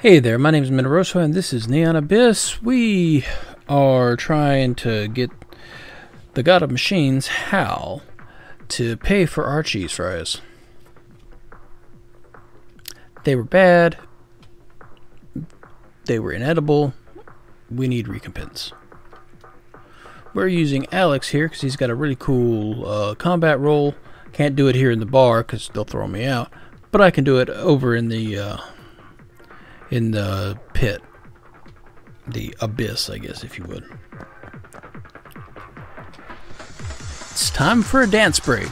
Hey there, my name is Menteroso and this is Neon Abyss. We are trying to get the god of machines, Hal, to pay for our cheese fries. They were bad. They were inedible. We need recompense. We're using Alex here because he's got a really cool uh, combat role. Can't do it here in the bar because they'll throw me out. But I can do it over in the uh, in the pit, the abyss, I guess, if you would. It's time for a dance break.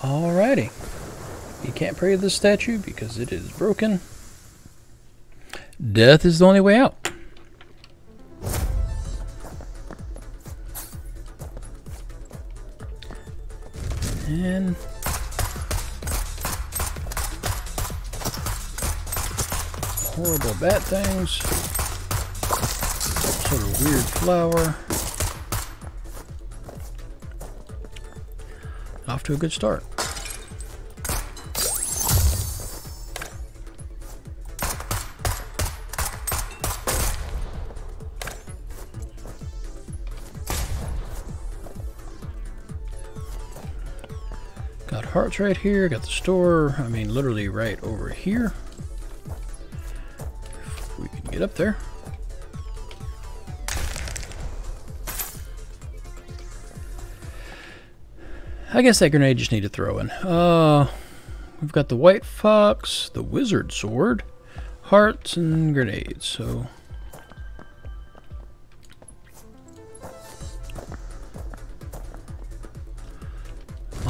Alrighty. You can't pray to the statue because it is broken. Death is the only way out. And horrible bat things. Sort of weird flower. Off to a good start. Right here, got the store, I mean literally right over here. If we can get up there. I guess that grenade just need to throw in. Uh, we've got the white fox, the wizard sword, hearts, and grenades. So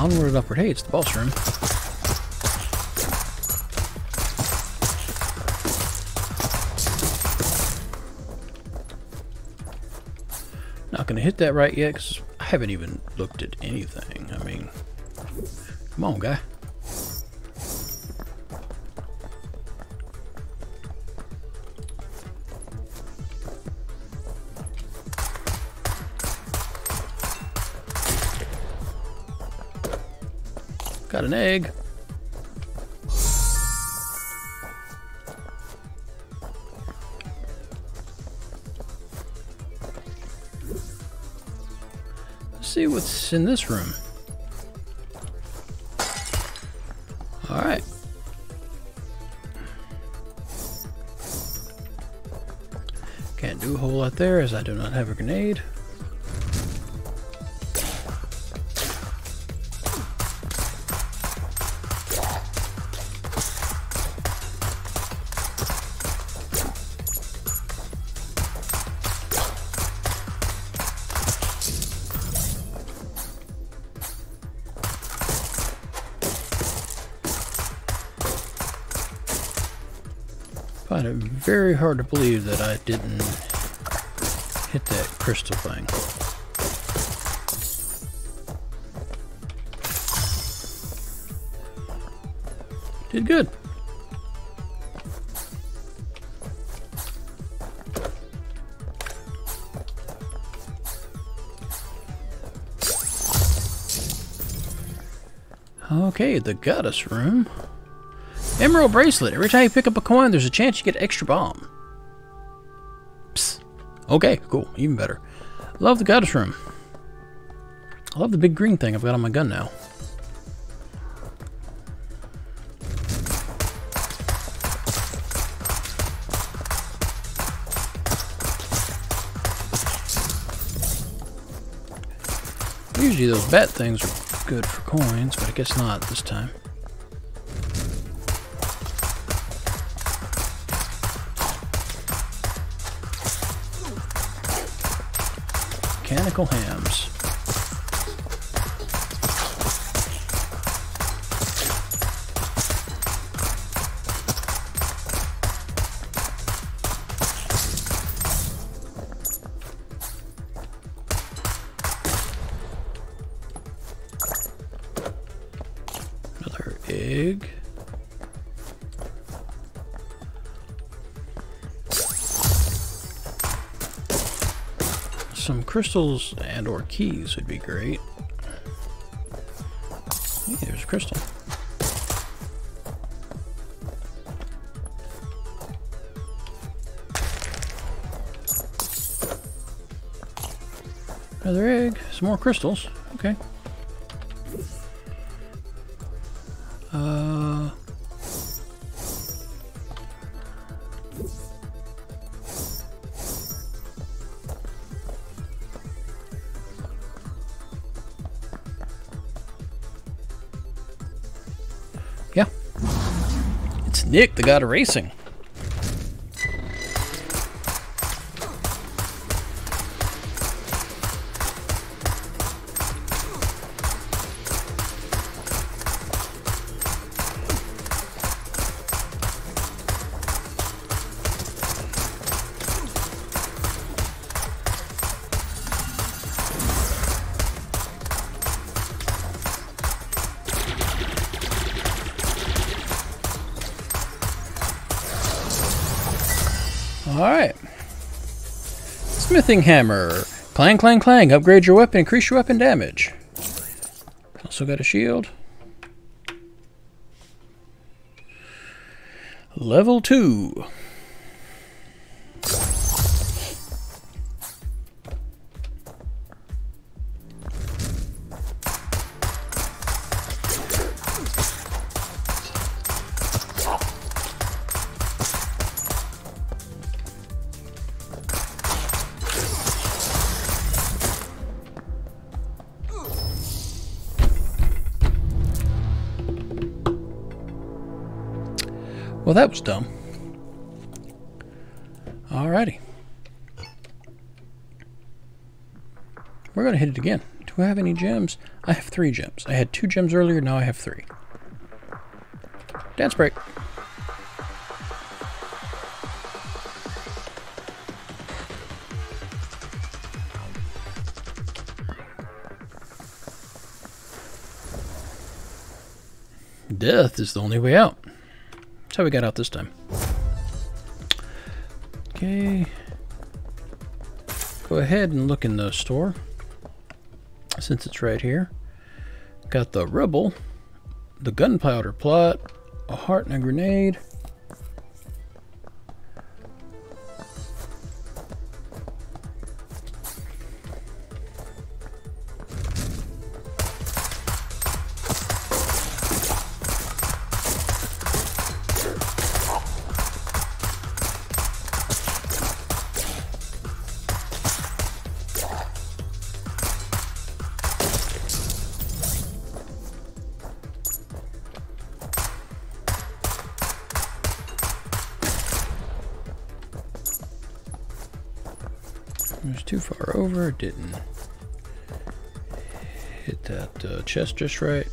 onward upward. Hey, it's the boss room. Not gonna hit that right yet because I haven't even looked at anything. I mean, come on, guy. Got an egg. Let's see what's in this room. Alright. Can't do a whole lot there as I do not have a grenade. Hard to believe that I didn't hit that crystal thing. Did good. Okay, the goddess room. Emerald bracelet. Every time you pick up a coin, there's a chance you get extra bomb. Okay, cool. Even better. Love the goddess room. I love the big green thing I've got on my gun now. Usually those bat things are good for coins, but I guess not this time. Mechanical hams. Some crystals and or keys would be great. Hey, there's a crystal. Another egg, some more crystals. Okay. Yeah. It's Nick, the god of racing. Smithing hammer. Clang, clang, clang. Upgrade your weapon, increase your weapon damage. Also got a shield. Level 2. Well, that was dumb. Alrighty. We're going to hit it again. Do I have any gems? I have three gems. I had two gems earlier, now I have three. Dance break. Death is the only way out. That's how we got out this time. Okay. Go ahead and look in the store. Since it's right here. Got the rebel, the gunpowder plot, a heart and a grenade. Too far over, didn't hit that uh, chest just right.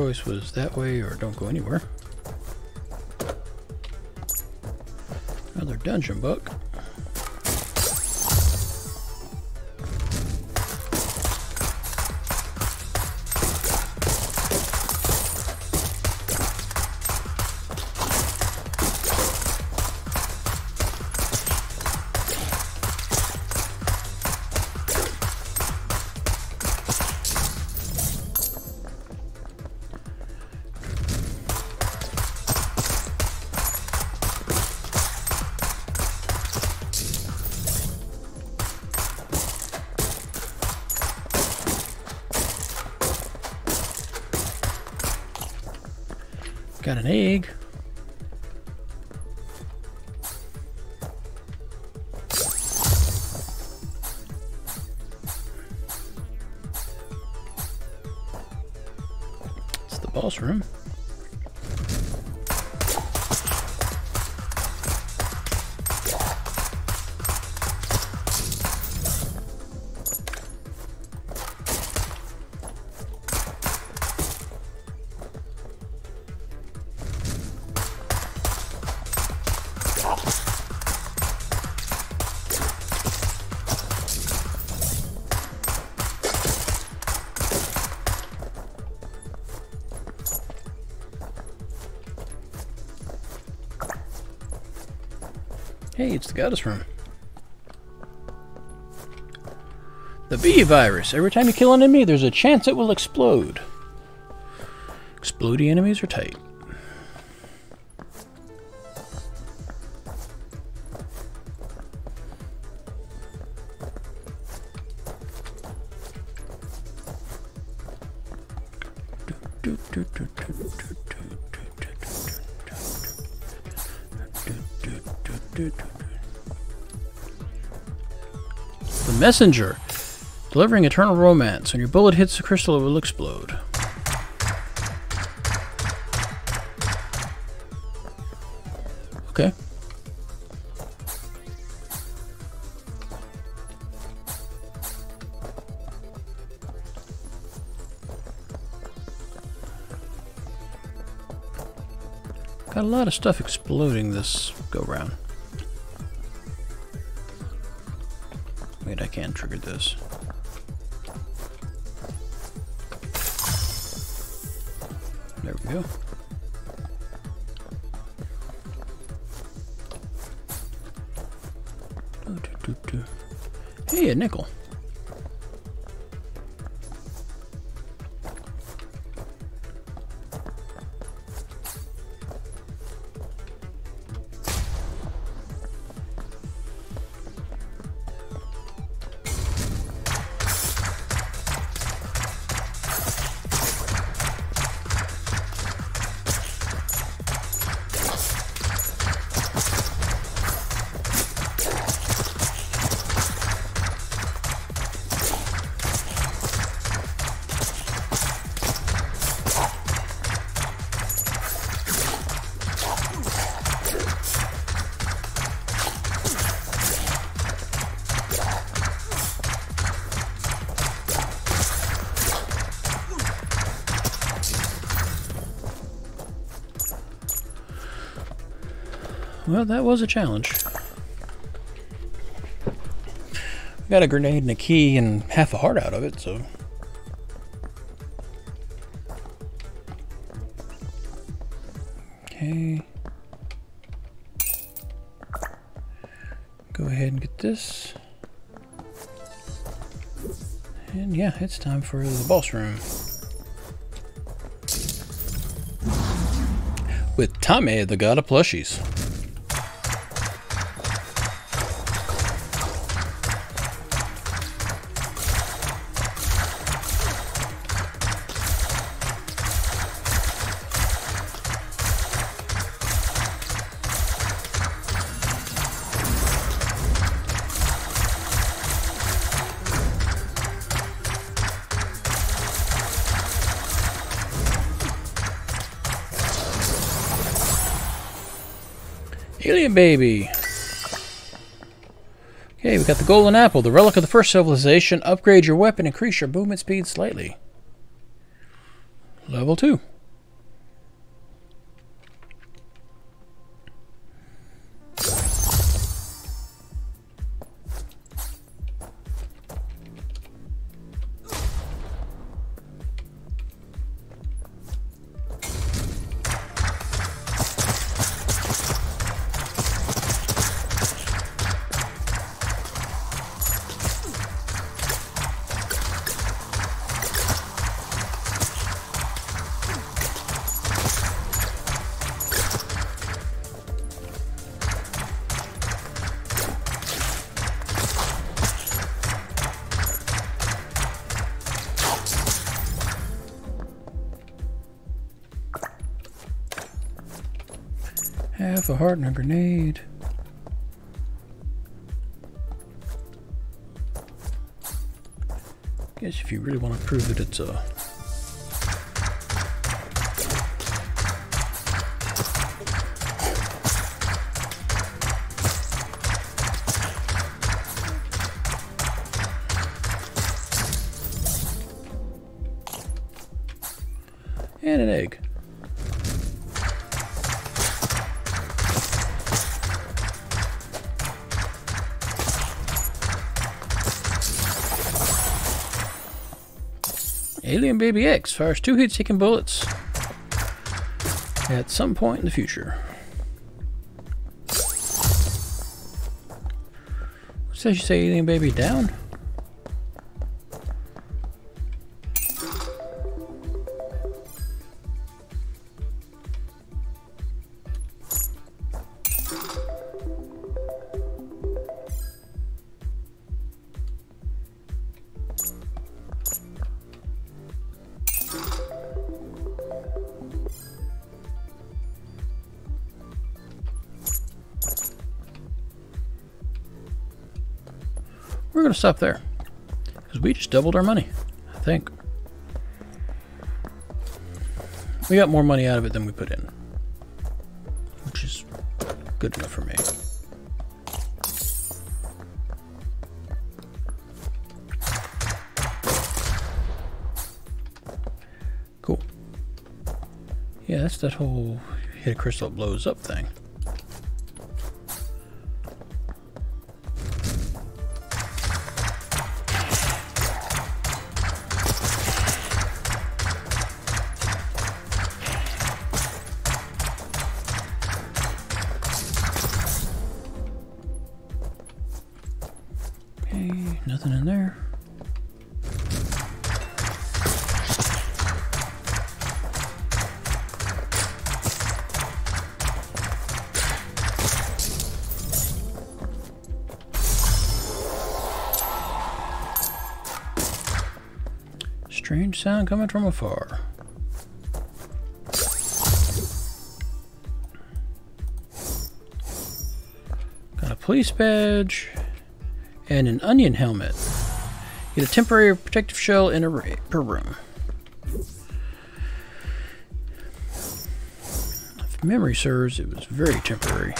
Choice was that way or don't go anywhere. Another dungeon book. Got an egg. It's the boss room. Hey, it's the goddess room. The bee virus. Every time you kill an enemy, there's a chance it will explode. Explodey enemies are tight. Messenger. Delivering eternal romance. When your bullet hits the crystal, it will explode. Okay. Got a lot of stuff exploding this go round. Wait, I can't trigger this. There we go. Hey, a nickel. Well, that was a challenge. Got a grenade and a key and half a heart out of it, so. Okay. Go ahead and get this. And yeah, it's time for the boss room. With Tommy, the god of plushies. Alien baby. Okay, we got the golden apple, the relic of the first civilization. Upgrade your weapon, increase your movement speed slightly. Level 2. A heart and a grenade. Guess if you really want to prove that it's a and an egg. Alien Baby X fires two heat-seeking bullets at some point in the future. Says you say Alien Baby down? Stop there. Because we just doubled our money, I think. We got more money out of it than we put in. Which is good enough for me. Cool. Yeah, that's that whole hit a crystal blows up thing. Strange sound coming from afar. Got a police badge and an onion helmet. Get a temporary protective shell in a per room. If memory serves, it was very temporary.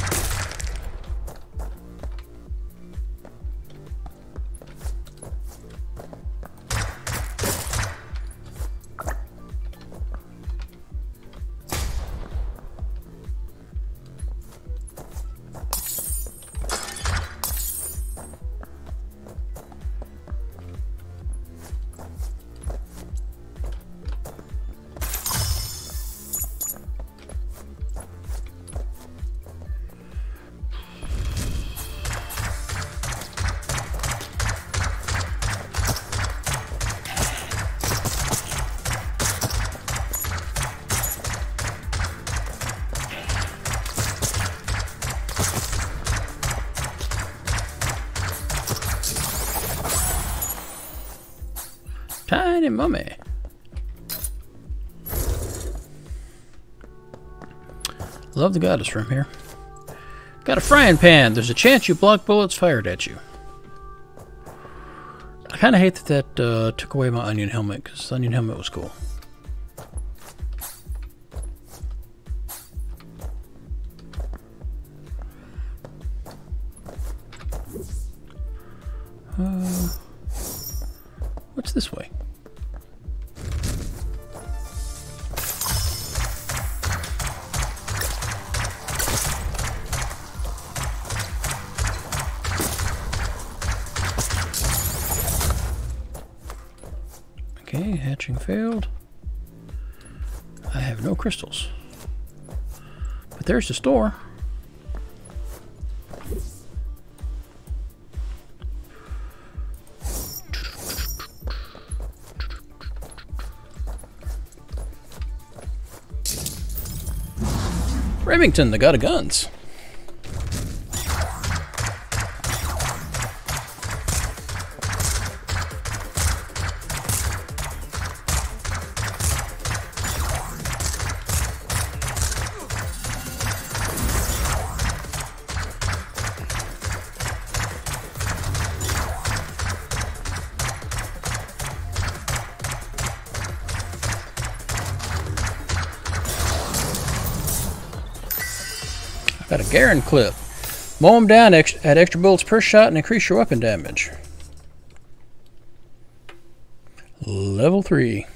Tiny mummy. Love the goddess room here. Got a frying pan. There's a chance you block bullets fired at you. I kind of hate that that uh, took away my onion helmet because the onion helmet was cool. Uh, what's this way? Okay, hatching failed. I have no crystals. But there's the store. Remington, the god of guns. Got a Garand clip. Mow them down ex at extra bullets per shot and increase your weapon damage. Level 3.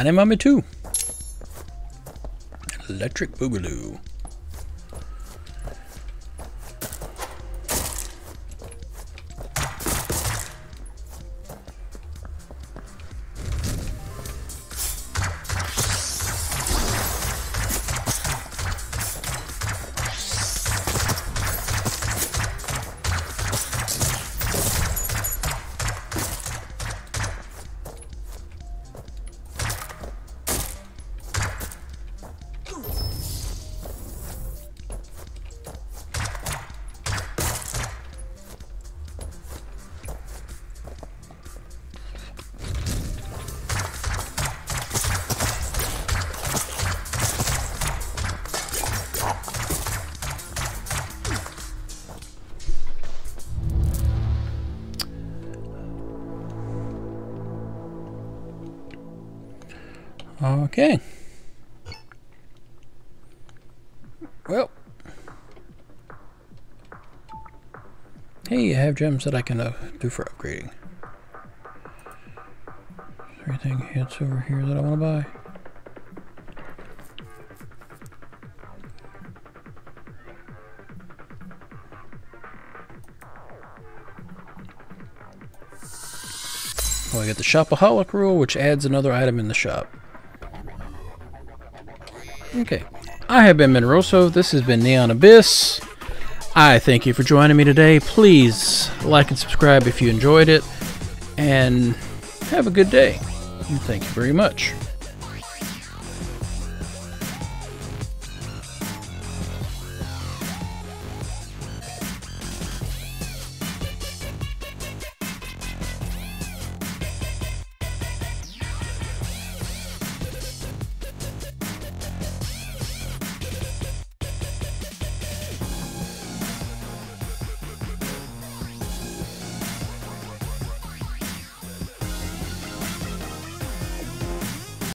Animami 2. Electric Boogaloo. Okay. Well. Hey, I have gems that I can uh, do for upgrading. Is there anything hits over here that I want to buy. Oh, I got the Shopaholic rule, which adds another item in the shop. Okay. I have been Menteroso. This has been Neon Abyss. I thank you for joining me today. Please like and subscribe if you enjoyed it. And have a good day. Thank you very much.